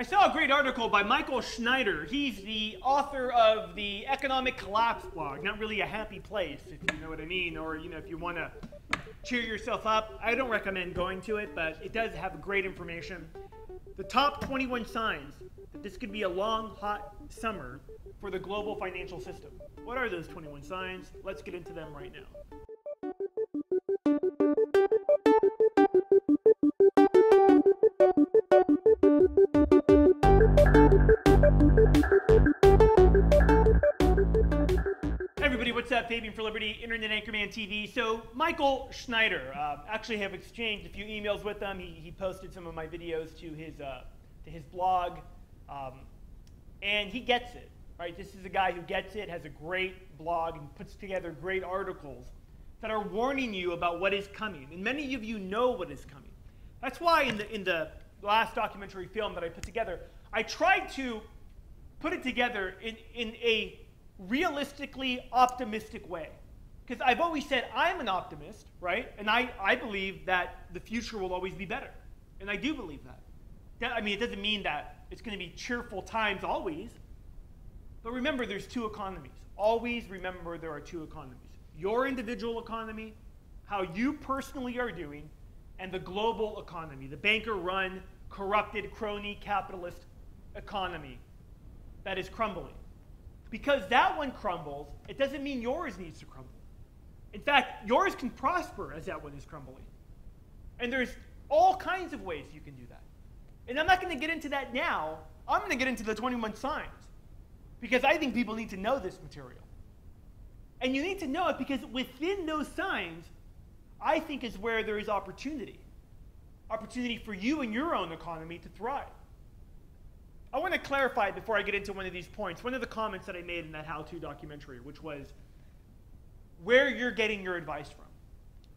I saw a great article by Michael Snyder. He's the author of the Economic Collapse blog. Not really a happy place, if you know what I mean, or you know, if you want to cheer yourself up. I don't recommend going to it, but it does have great information. The top 21 signs that this could be a long, hot summer for the global financial system. What are those 21 signs? Let's get into them right now. Fabian for Liberty, Internet Anchorman TV. So, Michael Snyder, uh, actually have exchanged a few emails with him. He, he posted some of my videos to his, uh, to his blog, um, and he gets it, right? This is a guy who gets it, has a great blog, and puts together great articles that are warning you about what is coming. And many of you know what is coming. That's why in the, in the last documentary film that I put together, I tried to put it together in, in a realistically optimistic way. Because I've always said I'm an optimist, right? And I, I believe that the future will always be better. And I do believe that. that I mean, it doesn't mean that it's going to be cheerful times always. But remember, there's two economies. Always remember there are two economies your individual economy, how you personally are doing, and the global economy, the banker run, corrupted, crony, capitalist economy that is crumbling. Because that one crumbles, it doesn't mean yours needs to crumble. In fact, yours can prosper as that one is crumbling. And there's all kinds of ways you can do that. And I'm not going to get into that now. I'm going to get into the 21 signs. Because I think people need to know this material. And you need to know it because within those signs, I think is where there is opportunity. Opportunity for you and your own economy to thrive. I want to clarify before I get into one of these points, one of the comments that I made in that how to documentary, which was where you're getting your advice from.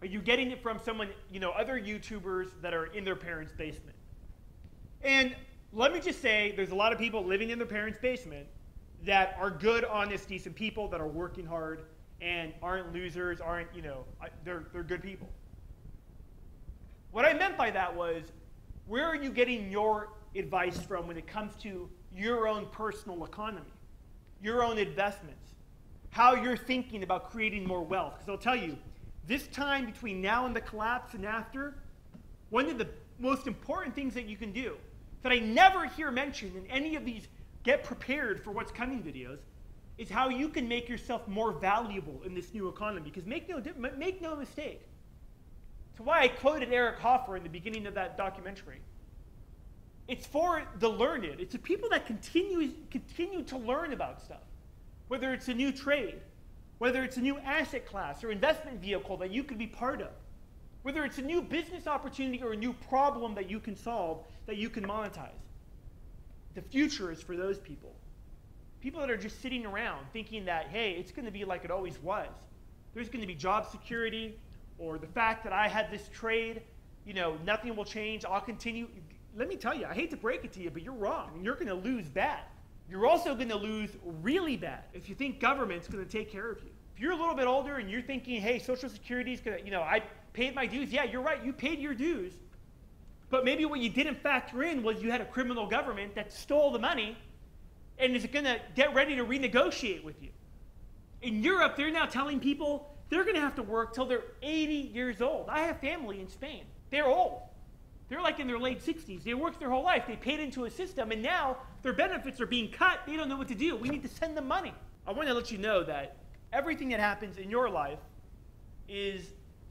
Are you getting it from someone, you know, other YouTubers that are in their parents' basement? And let me just say, there's a lot of people living in their parents' basement that are good, honest, decent people that are working hard and aren't losers, aren't, you know, they're, they're good people. What I meant by that was, where are you getting your advice from when it comes to your own personal economy, your own investments, how you're thinking about creating more wealth? Because I'll tell you, this time between now and the collapse and after, one of the most important things that you can do that I never hear mentioned in any of these get prepared for what's coming videos is how you can make yourself more valuable in this new economy. Because make no, make no mistake. It's why I quoted Eric Hoffer in the beginning of that documentary. It's for the learned. It's the people that continue, continue to learn about stuff. Whether it's a new trade, whether it's a new asset class or investment vehicle that you could be part of, whether it's a new business opportunity or a new problem that you can solve that you can monetize. The future is for those people. People that are just sitting around thinking that, hey, it's going to be like it always was. There's going to be job security, or the fact that I had this trade, you know, nothing will change. I'll continue. Let me tell you, I hate to break it to you, but you're wrong. You're going to lose bad. You're also going to lose really bad if you think government's going to take care of you. If you're a little bit older and you're thinking, hey, Social Security's going to, you know, I paid my dues. Yeah, you're right. You paid your dues. But maybe what you didn't factor in was you had a criminal government that stole the money and is going to get ready to renegotiate with you. In Europe, they're now telling people they're going to have to work till they're 80 years old. I have family in Spain. They're old. They're like in their late 60s. They worked their whole life. They paid into a system, and now their benefits are being cut. They don't know what to do. We need to send them money. I want to let you know that everything that happens in your life is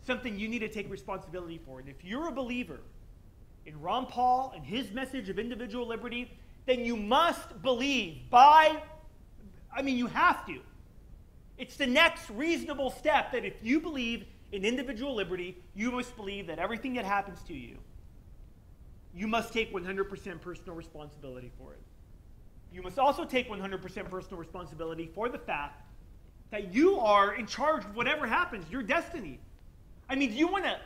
something you need to take responsibility for. And if you're a believer in Ron Paul and his message of individual liberty, then you must believe by, I mean, you have to. It's the next reasonable step that if you believe in individual liberty, you must believe that everything that happens to you, you must take 100% personal responsibility for it. You must also take 100% personal responsibility for the fact that you are in charge of whatever happens, your destiny. I mean, do you want to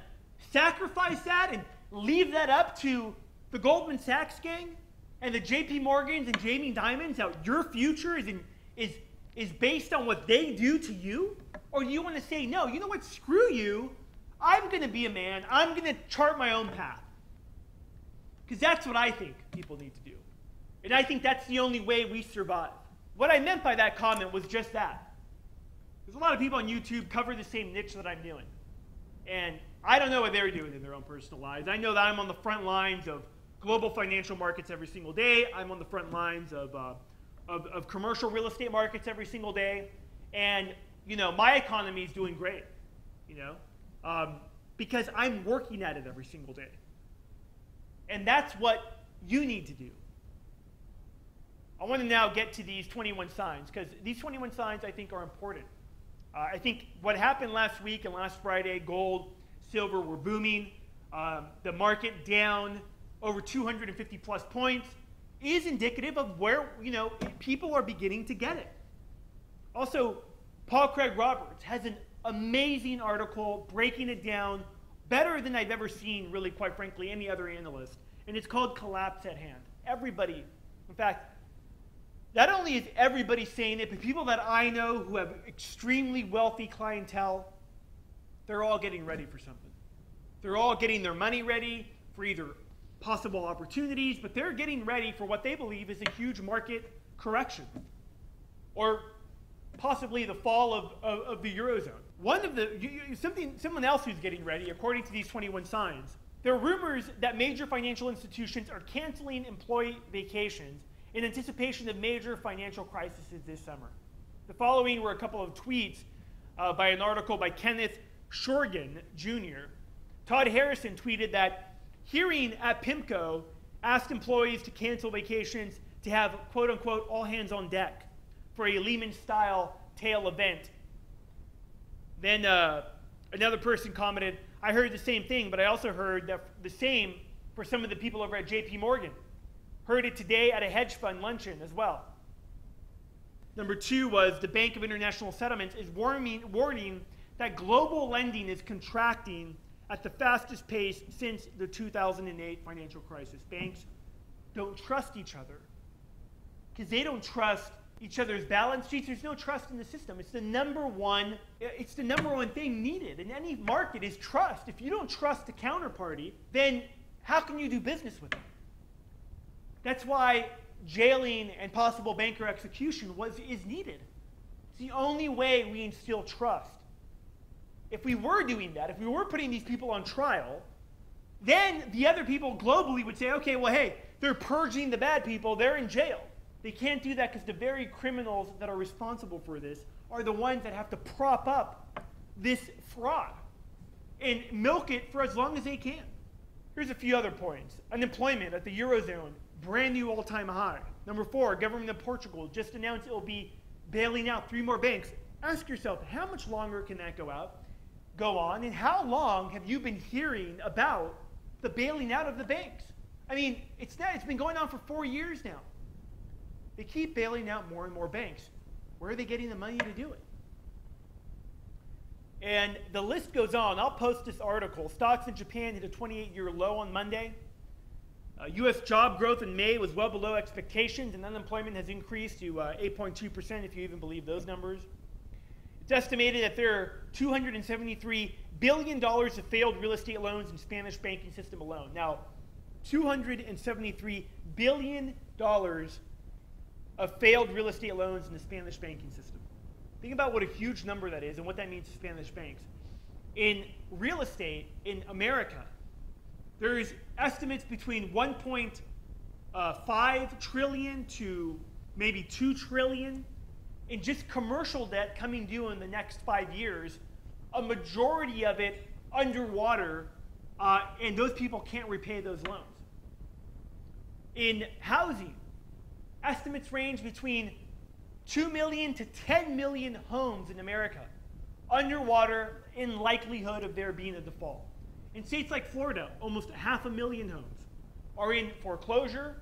sacrifice that and leave that up to the Goldman Sachs gang and the JP Morgans and Jamie Dimons that your future is, in, is, is based on what they do to you? Or do you want to say, no, you know what, screw you. I'm going to be a man. I'm going to chart my own path. Because that's what I think people need to do. And I think that's the only way we survive. What I meant by that comment was just that. There's a lot of people on YouTube cover the same niche that I'm doing. And I don't know what they're doing in their own personal lives. I know that I'm on the front lines of global financial markets every single day. I'm on the front lines of, uh, of, of, commercial real estate markets every single day. And, you know, my economy is doing great, you know, um, because I'm working at it every single day. And that's what you need to do. I want to now get to these 21 signs because these 21 signs I think are important. Uh, I think what happened last week and last Friday, gold, silver were booming. Um, the market down over 250 plus points is indicative of where you know people are beginning to get it. Also, Paul Craig Roberts has an amazing article breaking it down better than I've ever seen, really, quite frankly, any other analyst. And it's called Collapse at Hand. Everybody, in fact, not only is everybody saying it, but people that I know who have extremely wealthy clientele, they're all getting ready for something. They're all getting their money ready for either possible opportunities, but they're getting ready for what they believe is a huge market correction or possibly the fall of, of, of the Eurozone. One of the, something, someone else who's getting ready, according to these 21 signs, there are rumors that major financial institutions are canceling employee vacations in anticipation of major financial crises this summer. The following were a couple of tweets uh, by an article by Kenneth Schortgen Jr. Todd Harrison tweeted that hearing at PIMCO asked employees to cancel vacations to have quote unquote all hands on deck for a Lehman style tail event. Then uh, another person commented, I heard the same thing, but I also heard that the same for some of the people over at JP Morgan. Heard it today at a hedge fund luncheon as well. Number two was the Bank of International Settlements is warning, warning that global lending is contracting at the fastest pace since the 2008 financial crisis. Banks don't trust each other because they don't trust each other's balance sheets. There's no trust in the system. It's the number one. It's the number one thing needed in any market is trust. If you don't trust the counterparty, then how can you do business with them? That's why jailing and possible banker execution was, is needed. It's the only way we instill trust. If we were doing that, if we were putting these people on trial, then the other people globally would say, okay, well, hey, they're purging the bad people, they're in jail. They can't do that because the very criminals that are responsible for this are the ones that have to prop up this fraud and milk it for as long as they can. Here's a few other points. Unemployment at the Eurozone brand new all time high. Number four, government of Portugal just announced it will be bailing out three more banks. Ask yourself, how much longer can that go out, go on, and how long have you been hearing about the bailing out of the banks? I mean, it's that it's been going on for four years now. They keep bailing out more and more banks. Where are they getting the money to do it? And the list goes on. I'll post this article. Stocks in Japan hit a 28 year low on Monday. Uh, U.S. job growth in May was well below expectations, and unemployment has increased to uh, 8.2%, if you even believe those numbers. It's estimated that there are $273 billion of failed real estate loans in the Spanish banking system alone. Now, $273 billion of failed real estate loans in the Spanish banking system. Think about what a huge number that is and what that means to Spanish banks. In real estate in America, there's estimates between 1.5 uh, to maybe 2 trillion in just commercial debt coming due in the next five years, a majority of it underwater, uh, and those people can't repay those loans. In housing, estimates range between 2 million to 10 million homes in America underwater in likelihood of there being a default. In states like Florida, almost half a million homes are in foreclosure,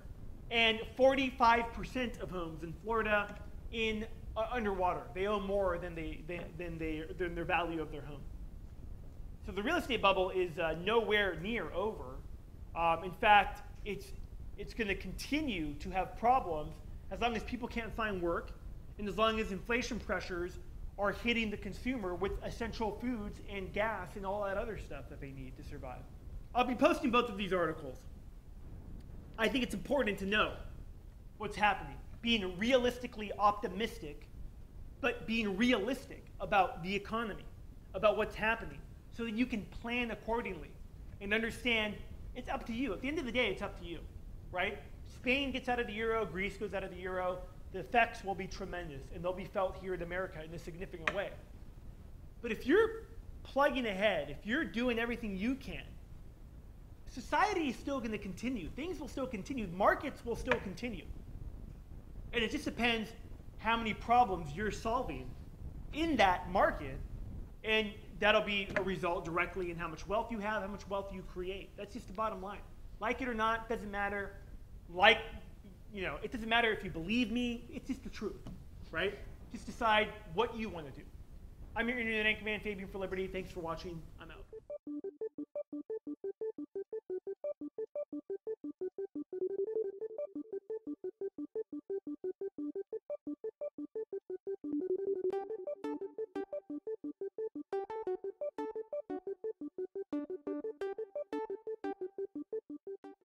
and 45% of homes in Florida in uh, underwater. They owe more than they, than they than their value of their home. So the real estate bubble is uh, nowhere near over. Um, in fact, it's it's going to continue to have problems as long as people can't find work, and as long as inflation pressures are hitting the consumer with essential foods and gas and all that other stuff that they need to survive. I'll be posting both of these articles. I think it's important to know what's happening, being realistically optimistic, but being realistic about the economy, about what's happening, so that you can plan accordingly and understand it's up to you. At the end of the day, it's up to you, right? Spain gets out of the euro, Greece goes out of the euro. The effects will be tremendous, and they'll be felt here in America in a significant way. But if you're plugging ahead, if you're doing everything you can, society is still going to continue. Things will still continue. Markets will still continue. And it just depends how many problems you're solving in that market. And that'll be a result directly in how much wealth you have, how much wealth you create. That's just the bottom line. Like it or not, doesn't matter. Like, you know, it doesn't matter if you believe me, it's just the truth, right? Just decide what you want to do. I'm your internet anchorman, Fabian for Liberty. Thanks for watching. I'm out.